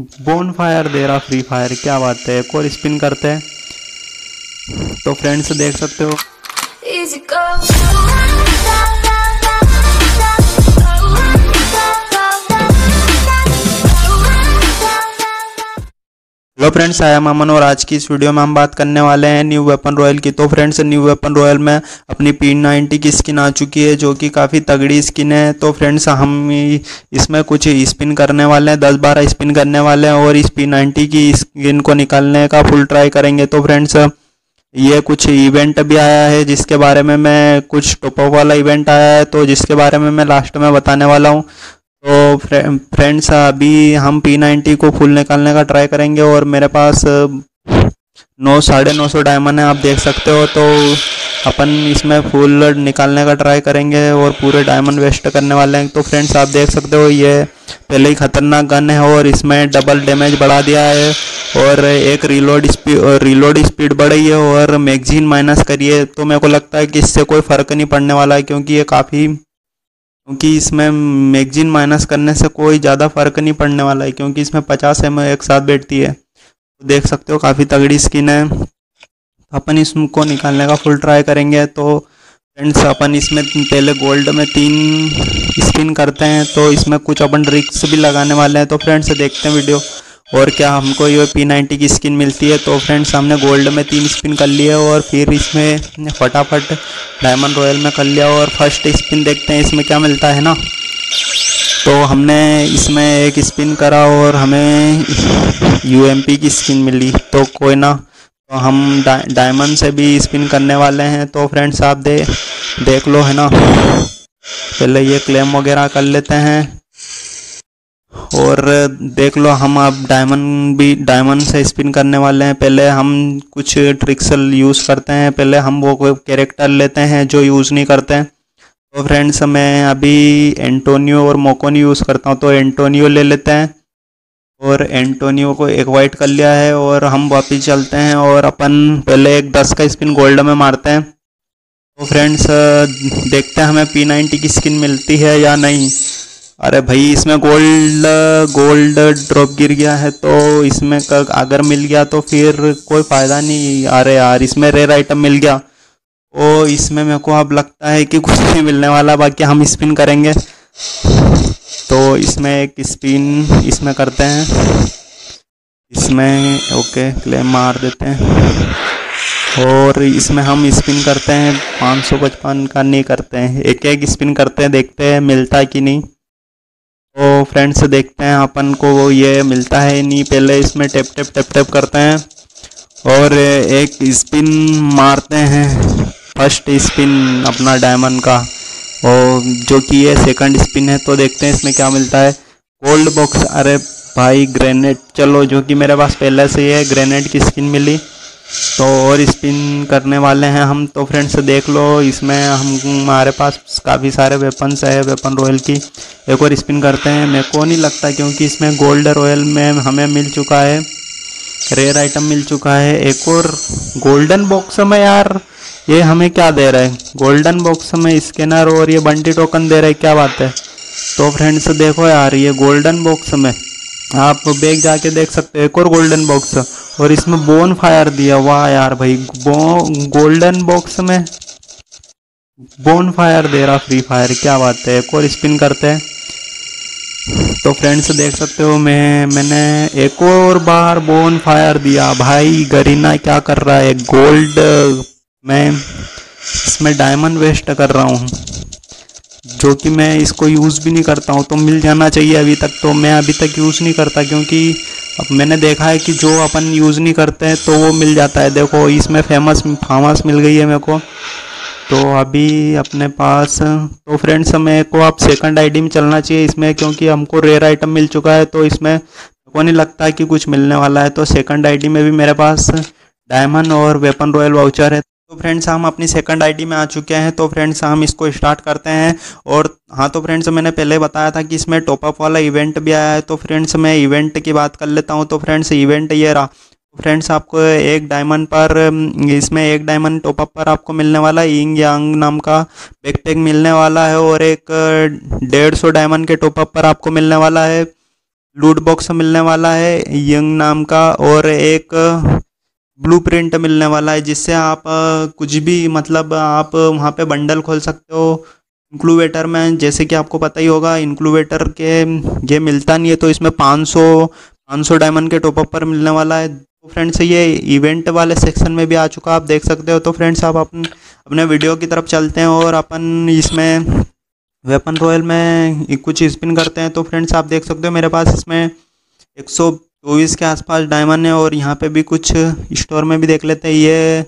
Bone fire दे रहा free fire क्या बात है? एक और स्पिन करते हैं। तो फ्रेंड्स देख सकते हो। हेलो फ्रेंड्स आया मामन और आज की इस वीडियो में हम बात करने वाले हैं न्यू वेपन रॉयल की। तो फ्रेंड्स, न्यू वेपन रॉयल में अपनी पी नाइन्टी की स्किन आ चुकी है, जो कि काफ़ी तगड़ी स्किन है। तो फ्रेंड्स, हम इसमें कुछ स्पिन करने वाले हैं, दस बारह स्पिन करने वाले हैं और इस पी नाइन्टी की स्किन को निकालने का फुल ट्राई करेंगे। तो फ्रेंड्स, ये कुछ इवेंट भी आया है, जिसके बारे में मैं कुछ टॉपअप वाला इवेंट आया है तो जिसके बारे में मैं लास्ट में बताने वाला हूँ। तो फ्रेंड्स अभी हम पी नाइन्टी को फुल निकालने का ट्राई करेंगे और मेरे पास नौ, साढ़े नौ सौ डायमंड है, आप देख सकते हो तो अपन इसमें फुल निकालने का ट्राई करेंगे और पूरे डायमंड वेस्ट करने वाले हैं। तो फ्रेंड्स आप देख सकते हो, ये पहले ही खतरनाक गन है और इसमें डबल डैमेज बढ़ा दिया है और एक रीलोड स्पीड रीलोड स्पीड बढ़ी है और मैगजीन माइनस करिए तो मेरे को लगता है कि इससे कोई फ़र्क नहीं पड़ने वाला है, क्योंकि ये काफ़ी क्योंकि इसमें मैगजीन माइनस करने से कोई ज़्यादा फ़र्क नहीं पड़ने वाला है, क्योंकि इसमें पचास एम एक साथ बैठती है। तो देख सकते हो काफ़ी तगड़ी स्किन है। अपन इसको निकालने का फुल ट्राई करेंगे। तो फ्रेंड्स अपन इसमें पहले गोल्ड में तीन स्पिन करते हैं तो इसमें कुछ अपन रिक्स भी लगाने वाले हैं। तो फ्रेंड्स देखते हैं वीडियो और क्या हमको ये पी नाइन्टी की स्किन मिलती है? तो फ्रेंड्स हमने गोल्ड में तीन स्पिन कर लिए और फिर इसमें फटाफट डायमंड रॉयल में कर लिया और फ़र्स्ट स्पिन देखते हैं इसमें क्या मिलता है ना? तो हमने इसमें एक स्पिन करा और हमें UMP की स्किन मिली। तो कोई ना तो हम डायमंड से भी स्पिन करने वाले हैं। तो फ्रेंड्स आप दे, देख लो, है ना? पहले ये क्लेम वगैरह कर लेते हैं। और देख लो, हम अब डायमंड भी डायमंड से स्पिन करने वाले हैं। पहले हम कुछ ट्रिक्स यूज़ करते हैं। पहले हम वो कैरेक्टर लेते हैं जो यूज़ नहीं करते हैं। तो फ्रेंड्स मैं अभी एंटोनियो और मोकोनी यूज़ करता हूँ तो एंटोनियो ले लेते हैं। और एंटोनियो को एक वाइट कर लिया है और हम वापिस चलते हैं और अपन पहले एक दस का स्पिन गोल्ड में मारते हैं। तो फ्रेंड्स देखते हैं हमें पी नाइन्टी की स्किन मिलती है या नहीं। अरे भाई, इसमें गोल्ड गोल्ड ड्रॉप गिर गया है तो इसमें अगर मिल गया तो फिर कोई फ़ायदा नहीं। अरे यार, इसमें रेयर आइटम मिल गया। ओ, इसमें मेरे को अब लगता है कि कुछ नहीं मिलने वाला, बाकी हम स्पिन करेंगे। तो इसमें एक स्पिन इसमें करते हैं। इसमें ओके क्लेम मार देते हैं। और इसमें हम स्पिन करते हैं, पाँच सौ पचपन का नहीं करते हैं। एक एक स्पिन करते हैं, देखते हैं, मिलता है कि नहीं। तो फ्रेंड्स देखते हैं, अपन को वो ये मिलता है नहीं, पहले इसमें टेप टेप टेप टेप करते हैं और एक स्पिन मारते हैं फ़र्स्ट स्पिन अपना डायमंड का और जो कि ये सेकंड स्पिन है तो देखते हैं इसमें क्या मिलता है। गोल्ड बॉक्स अरे भाई ग्रेनेड चलो जो कि मेरे पास पहले से ही है ग्रेनेड की स्किन मिली। तो और स्पिन करने वाले हैं हम तो फ्रेंड्स देख लो, इसमें हम, हमारे पास काफ़ी सारे वेपन्स है वेपन रॉयल की। एक और स्पिन करते हैं, मेरे को नहीं लगता क्योंकि इसमें गोल्ड रॉयल में हमें मिल चुका है रेयर आइटम मिल चुका है। एक और गोल्डन बॉक्स में यार, ये हमें क्या दे रहा है? गोल्डन बॉक्स में स्कैनर और ये बंटी टोकन दे रहा है, क्या बात है? तो फ्रेंड्स देखो यार, ये गोल्डन बॉक्स में आप बैग जाके देख सकते हो, एक और गोल्डन बॉक्स और इसमें बोन फायर दिया, वाह यार भाई, बो गोल्डन बॉक्स में बोन फायर दे रहा फ्री फायर क्या बात है, एक और स्पिन करते हैं। तो फ्रेंड्स देख सकते हो, मैं मैंने एक और बार बोन फायर दिया। भाई, गरीना क्या कर रहा है गोल्ड मैं, इसमें डायमंड वेस्ट कर रहा हूँ। जो कि मैं इसको यूज़ भी नहीं करता हूँ तो मिल जाना चाहिए अभी तक। तो मैं अभी तक यूज़ नहीं करता, क्योंकि अब मैंने देखा है कि जो अपन यूज़ नहीं करते हैं तो वो मिल जाता है। देखो, इसमें फ़ेमस फामस मिल गई है मेरे को। तो अभी अपने पास तो फ्रेंड्स मेरे को आप सेकंड आईडी में चलना चाहिए इसमें, क्योंकि हमको रेयर आइटम मिल चुका है तो इसमें को नहीं लगता कि कुछ मिलने वाला है। तो सेकंड आईडी में भी मेरे पास डायमंड और वेपन रॉयल वाउचर है। तो फ्रेंड्स हम अपनी सेकंड आईडी में आ चुके हैं तो फ्रेंड्स हम इसको स्टार्ट करते हैं। और हाँ तो फ्रेंड्स मैंने पहले बताया था कि इसमें टॉपअप वाला इवेंट भी आया है तो फ्रेंड्स मैं इवेंट की बात कर लेता हूँ। तो फ्रेंड्स इवेंट ये रहा। फ्रेंड्स आपको एक डायमंड पर इसमें एक डायमंड टॉपअप पर आपको मिलने वाला इंग यांग नाम का बैकपैक मिलने वाला है और एक डेढ़ सौ डायमंड के टॉपअप पर आपको मिलने वाला है। लूट बॉक्स मिलने वाला है यंग नाम का। और एक ब्लू प्रिंट मिलने वाला है, जिससे आप कुछ भी मतलब आप वहाँ पे बंडल खोल सकते हो। इंक्लूवेटर में, जैसे कि आपको पता ही होगा इंक्लूवेटर के, ये मिलता नहीं है तो इसमें 500 500 डायमंड के टॉपअप पर मिलने वाला है। तो फ्रेंड्स ये इवेंट वाले सेक्शन में भी आ चुका आप देख सकते हो। तो फ्रेंड्स आप अपन, अपने वीडियो की तरफ़ चलते हैं और अपन इसमें वेपन रॉयल में कुछ स्पिन करते हैं। तो फ्रेंड्स आप देख सकते हो, मेरे पास इसमें एक सौ चौबीस के आसपास डायमंड है और यहाँ पे भी कुछ स्टोर में भी देख लेते हैं। ये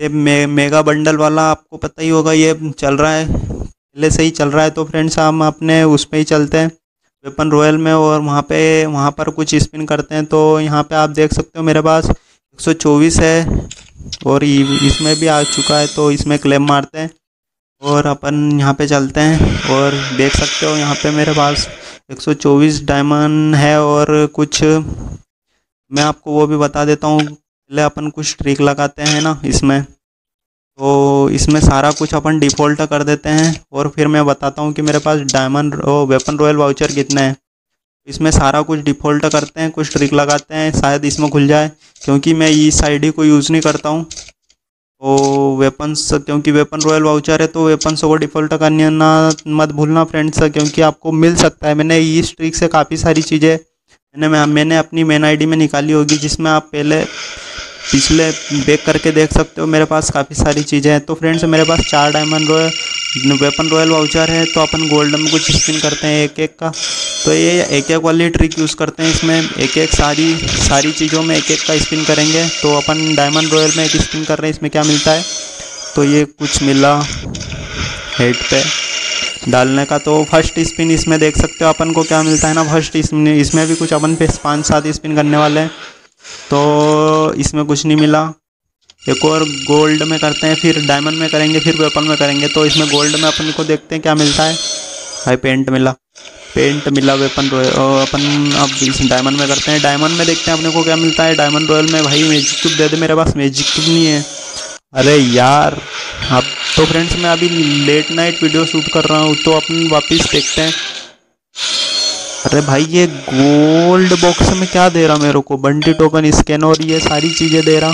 ये मे, मेगा बंडल वाला आपको पता ही होगा ये चल रहा है। पहले से ही चल रहा है तो फ्रेंड्स हम अपने उस पर ही चलते हैं। वेपन रॉयल में और वहाँ पे वहाँ पर कुछ स्पिन करते हैं। तो यहाँ पे आप देख सकते हो मेरे पास 124 है और इसमें भी आ चुका है तो इसमें क्लेम मारते हैं। और अपन यहाँ पे चलते हैं और देख सकते हो यहाँ पे मेरे पास 124 डायमंड है और कुछ मैं आपको वो भी बता देता हूँ पहले अपन कुछ ट्रिक लगाते हैं ना इसमें। तो इसमें सारा कुछ अपन डिफ़ॉल्ट कर देते हैं और फिर मैं बताता हूँ कि मेरे पास डायमंड रो, वेपन रॉयल वाउचर कितने हैं। इसमें सारा कुछ डिफ़ॉल्ट करते हैं कुछ ट्रिक लगाते हैं शायद इसमें खुल जाए क्योंकि मैं इस आईडी को यूज़ नहीं करता हूँ। तो वेपन्स क्योंकि वेपन रॉयल वाउचर है तो वेपन्स को डिफ़ॉल्ट करना मत भूलना फ्रेंड्स क्योंकि आपको मिल सकता है। मैंने इस ट्रिक से काफ़ी सारी चीज़ें, मैंने मैंने अपनी मेन आईडी में निकाली होगी, जिसमें आप पहले पिछले बैक करके देख सकते हो, मेरे पास काफ़ी सारी चीज़ें हैं। तो फ्रेंड्स मेरे पास चार diamond royal weapon royal voucher है तो अपन गोल्ड में कुछ स्पिन करते हैं एक एक का। तो ये एक एक वाली ट्रिक यूज़ करते हैं इसमें। एक एक सारी सारी चीज़ों में एक एक का स्पिन करेंगे। तो अपन डायमंड रॉयल में एक स्पिन कर रहे हैं, इसमें क्या मिलता है? तो ये कुछ मिला हेड पे। डालने का तो फ़र्स्ट स्पिन इसमें देख सकते हो, अपन को क्या मिलता है ना फ़र्स्ट स्पिन इसमें भी कुछ अपन पे पाँच सात स्पिन करने वाले हैं। तो इसमें कुछ नहीं मिला। एक और गोल्ड में करते हैं, फिर डायमंड में करेंगे, फिर वेपन में करेंगे। तो इसमें गोल्ड में अपन को देखते हैं क्या मिलता है। भाई पेंट मिला। पेंट मिला वेपन रॉयल अपन अब डायमंड में करते हैं। डायमंड में देखते हैं अपने को क्या मिलता है। डायमंड रॉयल में भाई मैजिक क्यूब दे दे मेरे पास। मैजिक क्यूब नहीं है। अरे यार, अब तो फ्रेंड्स मैं अभी लेट नाइट वीडियो शूट कर रहा हूँ तो अपन वापस देखते हैं। अरे भाई, ये गोल्ड बॉक्स में क्या दे रहा मेरे को? बंटी टोकन स्कैन और ये सारी चीज़ें दे रहा।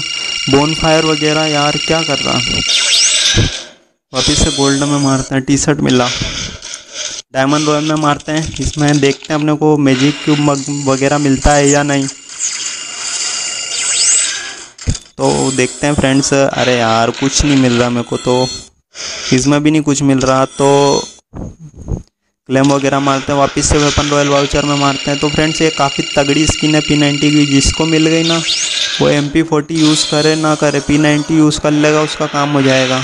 बोन फायर वगैरह, यार, क्या कर रहा? वापिस से गोल्ड में मारते हैं टी शर्ट मिला। डायमंड रॉयल में मारते हैं, इसमें देखते हैं अपने को मैजिक क्यूब वगैरह मिलता है या नहीं। तो देखते हैं फ्रेंड्स अरे यार, कुछ नहीं मिल रहा मेरे को तो। इसमें भी नहीं कुछ मिल रहा तो क्लेम वगैरह मारते हैं, वापस से वेपन रॉयल वाउचर में मारते हैं। तो फ्रेंड्स ये काफ़ी तगड़ी स्किन है पी नाइन्टी की, जिसको मिल गई ना, वो एम पी फोर्टी यूज़ करे ना करे पी नाइन्टी यूज़ कर लेगा, उसका काम हो जाएगा।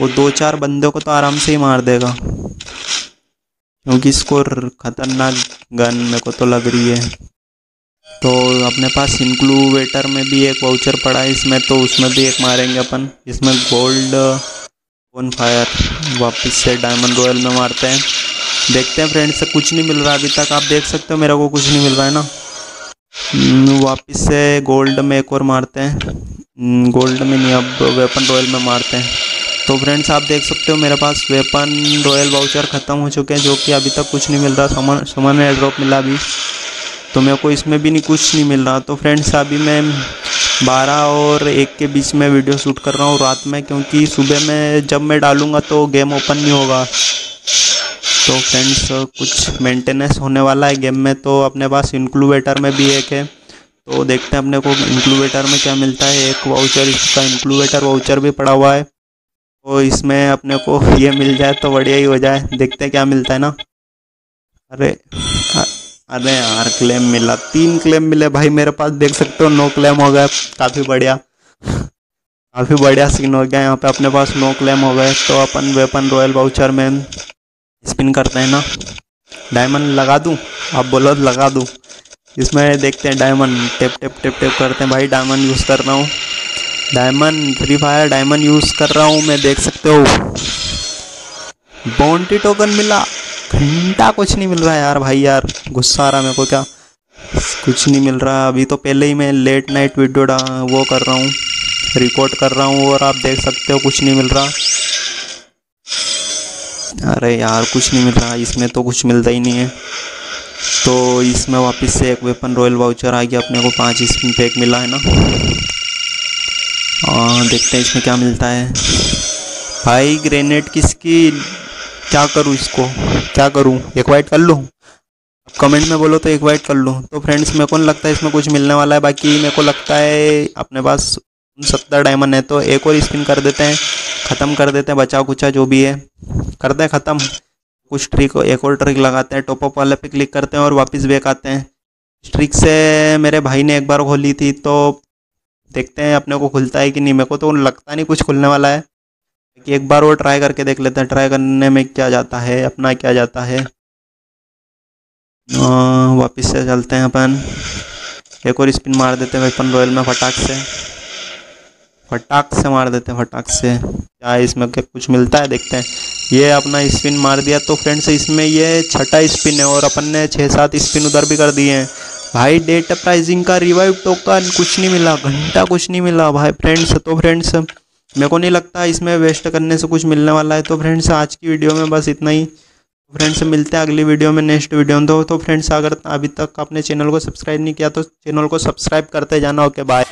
वो दो चार बंदों को तो आराम से ही मार देगा। क्योंकि इसको खतरनाक गन मेरे को तो लग रही है। तो अपने पास इंक्लूवेटर में भी एक वाउचर पड़ा है, इसमें तो उसमें भी एक मारेंगे अपन। इसमें गोल्ड वन फायर वापस से डायमंड रॉयल में मारते हैं। देखते हैं फ्रेंड्स कुछ नहीं मिल रहा अभी तक। आप देख सकते हो मेरे को कुछ नहीं मिल रहा है ना? हम्म, वापस से गोल्ड में एक और मारते हैं। गोल्ड हम्म, में नहीं अब वेपन रॉयल में मारते हैं। तो फ्रेंड्स आप देख सकते हो मेरे पास वेपन रॉयल वाउचर ख़त्म हो चुके हैं जो कि अभी तक कुछ नहीं मिल रहा। सामान सामान में ड्रॉप मिला अभी। तो मेरे को इसमें भी नहीं कुछ नहीं मिल रहा। तो फ्रेंड्स अभी मैं बारह और एक के बीच में वीडियो शूट कर रहा हूँ रात में क्योंकि सुबह में जब मैं डालूँगा तो गेम ओपन नहीं होगा। तो फ्रेंड्स कुछ मेंटेनेंस होने वाला है गेम में तो अपने पास इंक्लूवेटर में भी एक है। तो देखते हैं अपने को इंक्लूवेटर में क्या मिलता है। एक वाउचर इसका इंक्लूवेटर वाउचर भी पड़ा हुआ है। तो इसमें अपने को ये मिल जाए तो बढ़िया ही हो जाए। देखते हैं क्या मिलता है ना। अरे अरे यार क्लेम मिला। तीन क्लेम मिले भाई मेरे पास, देख सकते हो, नो क्लेम हो गया काफ़ी बढ़िया। काफ़ी बढ़िया सीन हो गया यहाँ पे। अपने पास नो क्लेम हो गए। तो अपन वेपन रॉयल वाउचर में स्पिन करते हैं ना। डायमंड लगा दूँ आप बोलो लगा दूँ। इसमें देखते हैं diamond, tap tap tap tap करते हैं। भाई, डायमंड यूज़ कर रहा हूँ। Diamond, free fire diamond use कर रहा हूँ मैं, देख सकते हो। बाउंटी टोकन मिला। घंटा कुछ नहीं मिल रहा यार भाई यार। गुस्सा आ रहा मेरे को क्या? कुछ नहीं मिल रहा। अभी तो पहले ही मैं लेट नाइट वीडियो वो कर रहा हूँ। रिकॉर्ड कर रहा हूँ और आप देख सकते हो कुछ नहीं मिल रहा। अरे यार, कुछ नहीं मिल रहा, इसमें तो कुछ मिलता ही नहीं है। तो इसमें वापस से एक वेपन रॉयल वाउचर आ गया, अपने को पाँच स्पिन पैक मिला है ना। और देखते हैं इसमें क्या मिलता है। भाई ग्रेनेड किसकी? क्या करूँ इसको? क्या करूँ? एक वाइट कर लूँ? कमेंट में बोलो तो एक वाइट कर लूँ। तो फ्रेंड्स मेरे को नहीं लगता है इसमें कुछ मिलने वाला है, बाकी मेरे को लगता है अपने पास सत्तर डायमंड है तो एक और स्पिन कर देते हैं। ख़त्म कर देते हैं बचा कुचा जो भी है। करते हैं ख़त्म। कुछ ट्रिक एक और ट्रिक लगाते हैं टॉपअप वाले पे क्लिक करते हैं और वापस बैक आते हैं। ट्रिक से मेरे भाई ने एक बार खोली थी तो देखते हैं अपने को खुलता है कि नहीं। मेरे को तो लगता नहीं कुछ खुलने वाला है। कि एक बार वो ट्राई करके देख लेते हैं ट्राई करने में क्या जाता है, अपना क्या जाता है। वापस से चलते हैं अपन। एक और स्पिन मार देते हैं वेपन रॉयल में फटाक से। फटाक से मार देते हैं, फटाक से। क्या इसमें क्या कुछ मिलता है? देखते हैं। ये अपना स्पिन मार दिया। तो फ्रेंड्स इसमें ये छठा स्पिन है और अपन ने छः सात स्पिन उधर भी कर दिए हैं। भाई डेट प्राइजिंग का रिवाइव टोकन कुछ नहीं मिला। घंटा कुछ नहीं मिला भाई फ्रेंड्स तो फ्रेंड्स मेरे को नहीं लगता इसमें वेस्ट करने से कुछ मिलने वाला है। तो फ्रेंड्स आज की वीडियो में बस इतना ही। फ्रेंड्स मिलते हैं अगली वीडियो में नेक्स्ट वीडियो में। तो, तो फ्रेंड्स अगर अभी तक आपने चैनल को सब्सक्राइब नहीं किया तो चैनल को सब्सक्राइब करते जाना। Okay bye